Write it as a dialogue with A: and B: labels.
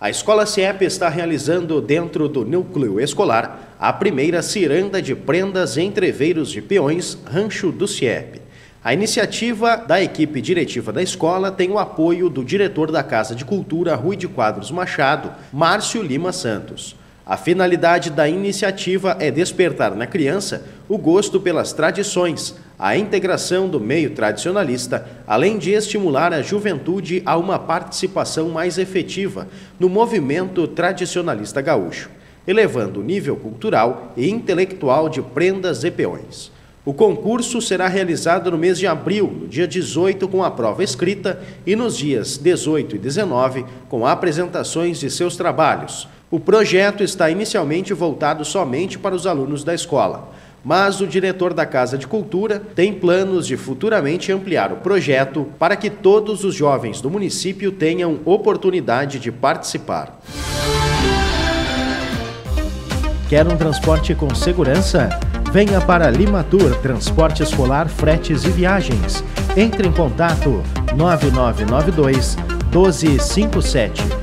A: A Escola CIEP está realizando, dentro do núcleo escolar, a primeira ciranda de prendas e entreveiros de peões Rancho do CIEP. A iniciativa da equipe diretiva da escola tem o apoio do diretor da Casa de Cultura Rui de Quadros Machado, Márcio Lima Santos. A finalidade da iniciativa é despertar na criança o gosto pelas tradições, a integração do meio tradicionalista, além de estimular a juventude a uma participação mais efetiva no movimento tradicionalista gaúcho, elevando o nível cultural e intelectual de prendas e peões. O concurso será realizado no mês de abril, no dia 18, com a prova escrita, e nos dias 18 e 19, com apresentações de seus trabalhos o projeto está inicialmente voltado somente para os alunos da escola, mas o diretor da Casa de Cultura tem planos de futuramente ampliar o projeto para que todos os jovens do município tenham oportunidade de participar.
B: Quer um transporte com segurança? Venha para Limatur Transporte Escolar, Fretes e Viagens. Entre em contato 9992 1257